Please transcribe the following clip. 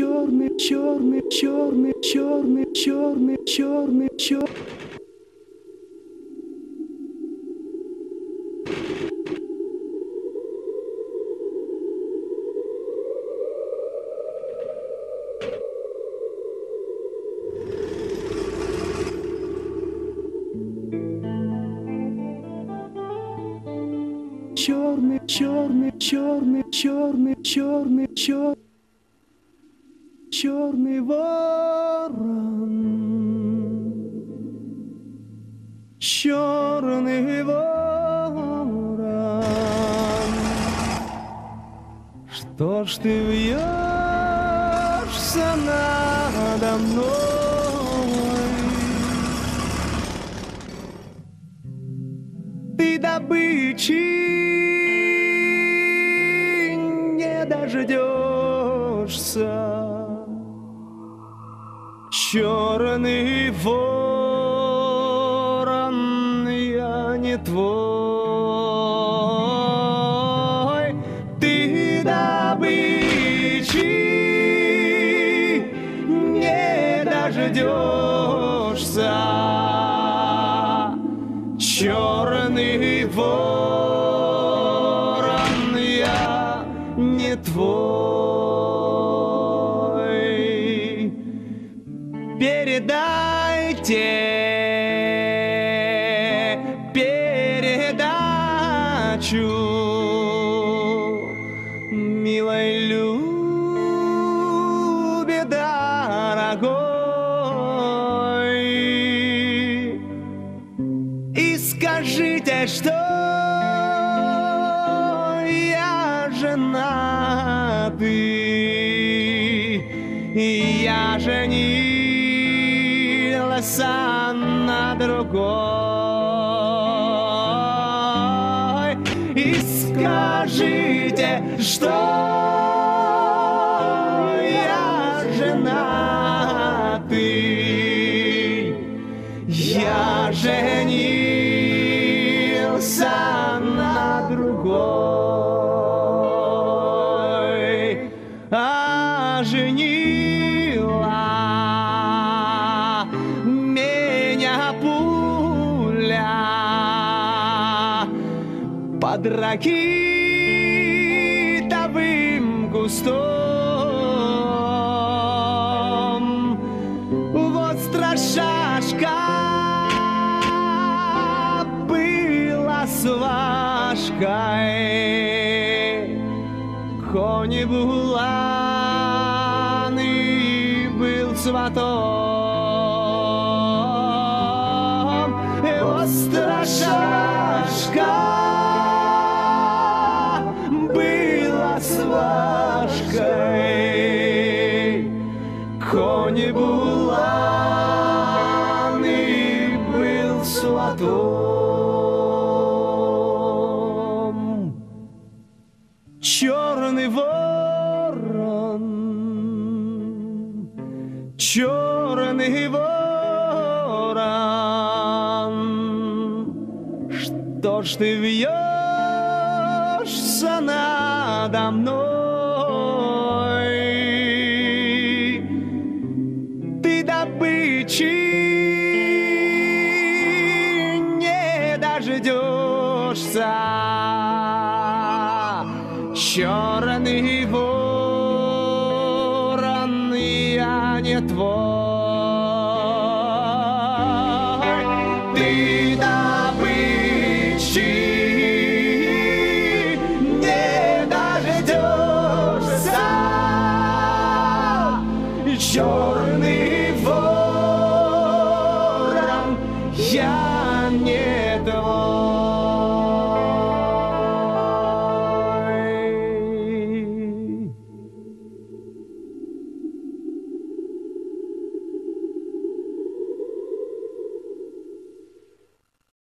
черный, черный, черный, черный, черный, черный, черный. черный, черный, черный, черный, черный, черный, черный ворон, черный ворон. Что ж ты вьешься надо мной? Ты добычи не дождешься. Черный ворон, я не твой. Ты добычи не дождешься. Черный ворон, Передайте передачу милой Любе дорогой. И скажите, что я женатый, я женилась на другой. И скажите, что я женатый, я женился на другой, под ракитовым кустом. Вот страшашка была сважкой, кони буланы был сватом. И Черный ворон, черный ворон, что ж ты вьешься надо мной? Ты добычи не дождешься. Черный ворон, я не твой. Ты добычи не дождешься. Черный ворон, я